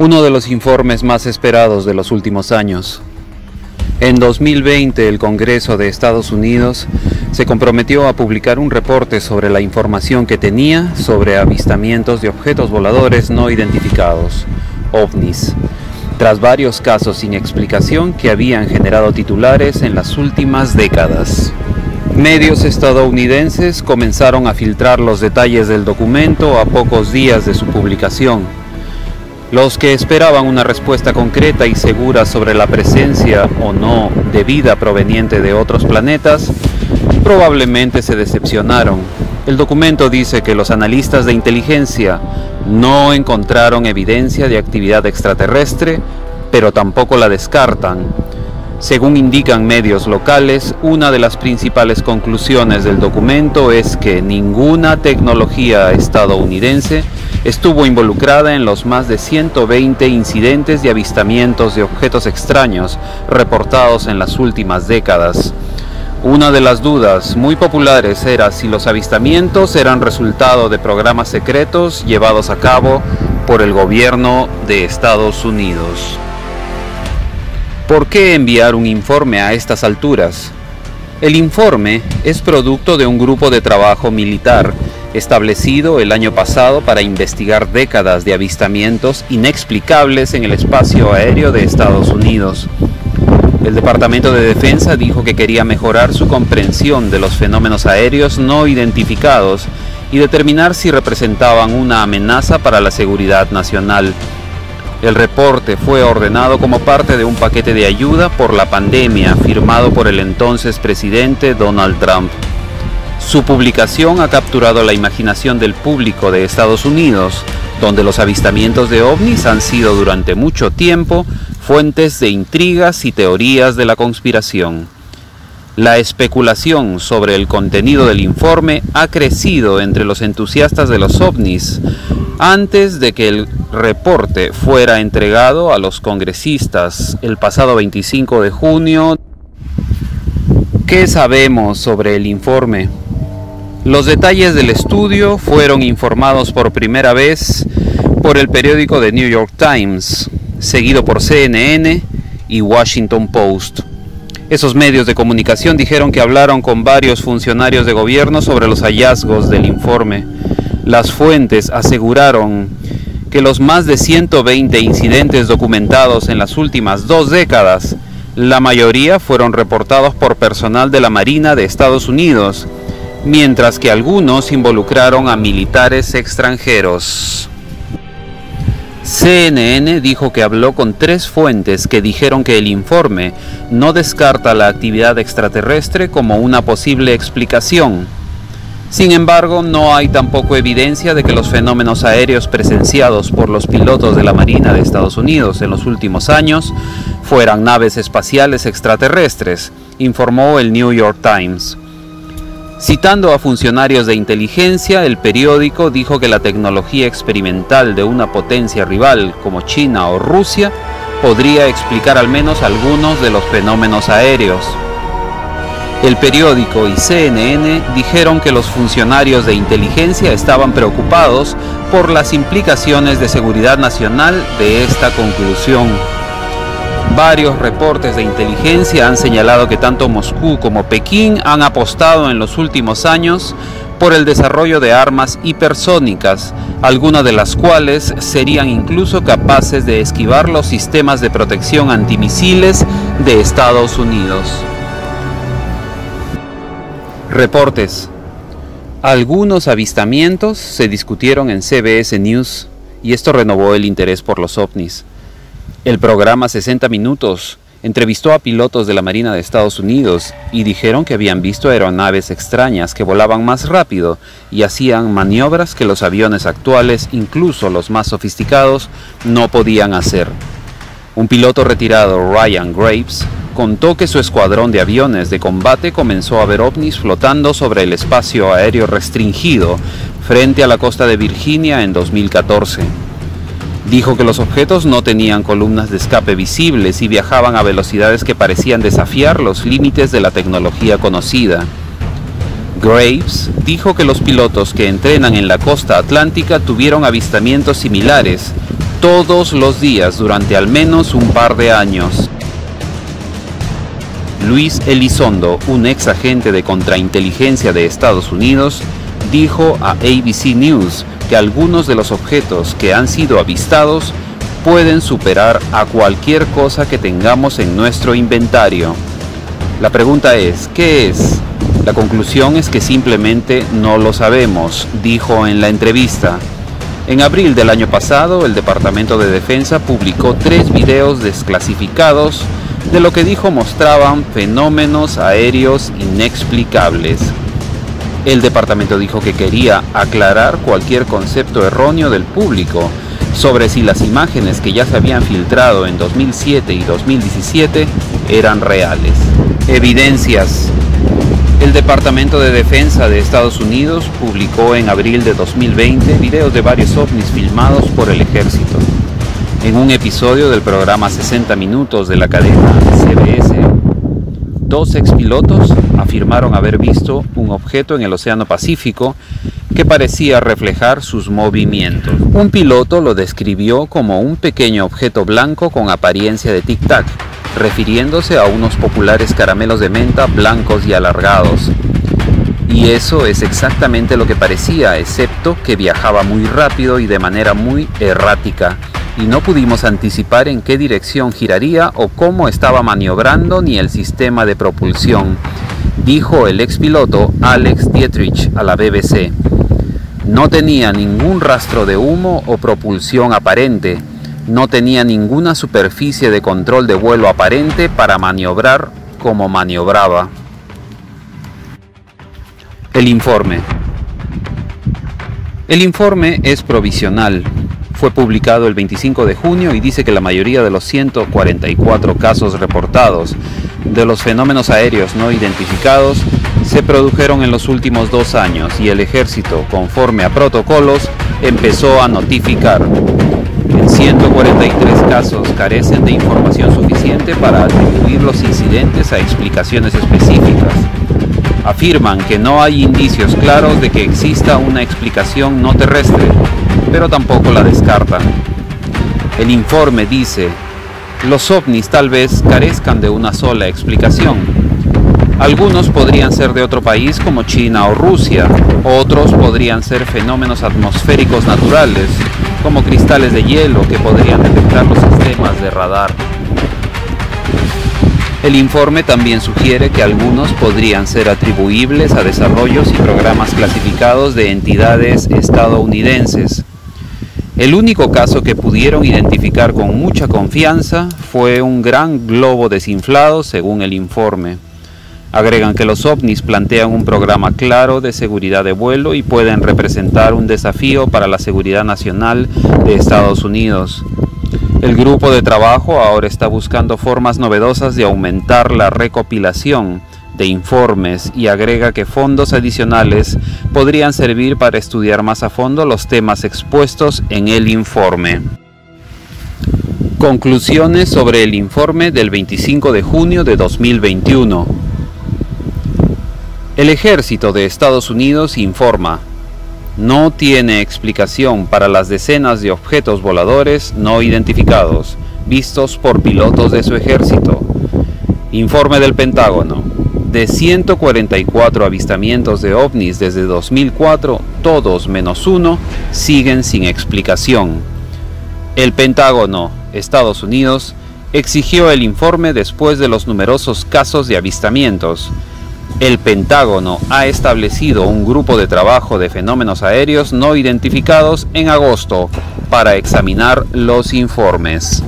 uno de los informes más esperados de los últimos años. En 2020 el Congreso de Estados Unidos se comprometió a publicar un reporte sobre la información que tenía sobre avistamientos de objetos voladores no identificados, ovnis, tras varios casos sin explicación que habían generado titulares en las últimas décadas. Medios estadounidenses comenzaron a filtrar los detalles del documento a pocos días de su publicación los que esperaban una respuesta concreta y segura sobre la presencia o no de vida proveniente de otros planetas, probablemente se decepcionaron. El documento dice que los analistas de inteligencia no encontraron evidencia de actividad extraterrestre, pero tampoco la descartan. Según indican medios locales, una de las principales conclusiones del documento es que ninguna tecnología estadounidense estuvo involucrada en los más de 120 incidentes de avistamientos de objetos extraños reportados en las últimas décadas. Una de las dudas muy populares era si los avistamientos eran resultado de programas secretos llevados a cabo por el gobierno de Estados Unidos. ¿Por qué enviar un informe a estas alturas? El informe es producto de un grupo de trabajo militar establecido el año pasado para investigar décadas de avistamientos inexplicables en el espacio aéreo de Estados Unidos. El Departamento de Defensa dijo que quería mejorar su comprensión de los fenómenos aéreos no identificados y determinar si representaban una amenaza para la seguridad nacional. El reporte fue ordenado como parte de un paquete de ayuda por la pandemia firmado por el entonces presidente Donald Trump. Su publicación ha capturado la imaginación del público de Estados Unidos, donde los avistamientos de ovnis han sido durante mucho tiempo fuentes de intrigas y teorías de la conspiración. La especulación sobre el contenido del informe ha crecido entre los entusiastas de los ovnis antes de que el reporte fuera entregado a los congresistas el pasado 25 de junio. ¿Qué sabemos sobre el informe? Los detalles del estudio fueron informados por primera vez por el periódico The New York Times, seguido por CNN y Washington Post. Esos medios de comunicación dijeron que hablaron con varios funcionarios de gobierno sobre los hallazgos del informe. Las fuentes aseguraron que los más de 120 incidentes documentados en las últimas dos décadas, la mayoría fueron reportados por personal de la Marina de Estados Unidos, mientras que algunos involucraron a militares extranjeros. CNN dijo que habló con tres fuentes que dijeron que el informe no descarta la actividad extraterrestre como una posible explicación. Sin embargo, no hay tampoco evidencia de que los fenómenos aéreos presenciados por los pilotos de la Marina de Estados Unidos en los últimos años fueran naves espaciales extraterrestres, informó el New York Times. Citando a funcionarios de inteligencia, el periódico dijo que la tecnología experimental de una potencia rival como China o Rusia podría explicar al menos algunos de los fenómenos aéreos. El periódico y CNN dijeron que los funcionarios de inteligencia estaban preocupados por las implicaciones de seguridad nacional de esta conclusión. Varios reportes de inteligencia han señalado que tanto Moscú como Pekín han apostado en los últimos años por el desarrollo de armas hipersónicas, algunas de las cuales serían incluso capaces de esquivar los sistemas de protección antimisiles de Estados Unidos. Reportes. Algunos avistamientos se discutieron en CBS News y esto renovó el interés por los ovnis. El programa 60 Minutos entrevistó a pilotos de la Marina de Estados Unidos y dijeron que habían visto aeronaves extrañas que volaban más rápido y hacían maniobras que los aviones actuales, incluso los más sofisticados, no podían hacer. Un piloto retirado, Ryan Graves, contó que su escuadrón de aviones de combate comenzó a ver ovnis flotando sobre el espacio aéreo restringido frente a la costa de Virginia en 2014. Dijo que los objetos no tenían columnas de escape visibles y viajaban a velocidades que parecían desafiar los límites de la tecnología conocida. Graves dijo que los pilotos que entrenan en la costa atlántica tuvieron avistamientos similares, todos los días durante al menos un par de años. Luis Elizondo, un ex agente de contrainteligencia de Estados Unidos, dijo a ABC News que algunos de los objetos que han sido avistados pueden superar a cualquier cosa que tengamos en nuestro inventario. La pregunta es, ¿qué es? La conclusión es que simplemente no lo sabemos, dijo en la entrevista. En abril del año pasado, el Departamento de Defensa publicó tres videos desclasificados de lo que dijo mostraban fenómenos aéreos inexplicables. El departamento dijo que quería aclarar cualquier concepto erróneo del público sobre si las imágenes que ya se habían filtrado en 2007 y 2017 eran reales. Evidencias. El Departamento de Defensa de Estados Unidos publicó en abril de 2020 videos de varios ovnis filmados por el ejército. En un episodio del programa 60 Minutos de la cadena CBS, dos expilotos afirmaron haber visto un objeto en el Océano Pacífico que parecía reflejar sus movimientos. Un piloto lo describió como un pequeño objeto blanco con apariencia de tic-tac refiriéndose a unos populares caramelos de menta blancos y alargados. Y eso es exactamente lo que parecía, excepto que viajaba muy rápido y de manera muy errática, y no pudimos anticipar en qué dirección giraría o cómo estaba maniobrando ni el sistema de propulsión, dijo el expiloto Alex Dietrich a la BBC. No tenía ningún rastro de humo o propulsión aparente, no tenía ninguna superficie de control de vuelo aparente para maniobrar como maniobraba. El informe. El informe es provisional. Fue publicado el 25 de junio y dice que la mayoría de los 144 casos reportados de los fenómenos aéreos no identificados se produjeron en los últimos dos años y el ejército, conforme a protocolos, empezó a notificar en 143 casos carecen de información suficiente para atribuir los incidentes a explicaciones específicas. Afirman que no hay indicios claros de que exista una explicación no terrestre, pero tampoco la descartan. El informe dice, los ovnis tal vez carezcan de una sola explicación. Algunos podrían ser de otro país como China o Rusia, otros podrían ser fenómenos atmosféricos naturales, como cristales de hielo que podrían detectar los sistemas de radar. El informe también sugiere que algunos podrían ser atribuibles a desarrollos y programas clasificados de entidades estadounidenses. El único caso que pudieron identificar con mucha confianza fue un gran globo desinflado según el informe. Agregan que los ovnis plantean un programa claro de seguridad de vuelo y pueden representar un desafío para la seguridad nacional de Estados Unidos. El grupo de trabajo ahora está buscando formas novedosas de aumentar la recopilación de informes y agrega que fondos adicionales podrían servir para estudiar más a fondo los temas expuestos en el informe. Conclusiones sobre el informe del 25 de junio de 2021. El ejército de Estados Unidos informa, no tiene explicación para las decenas de objetos voladores no identificados vistos por pilotos de su ejército. Informe del Pentágono. De 144 avistamientos de ovnis desde 2004, todos menos uno siguen sin explicación. El Pentágono, Estados Unidos, exigió el informe después de los numerosos casos de avistamientos el Pentágono ha establecido un grupo de trabajo de fenómenos aéreos no identificados en agosto para examinar los informes.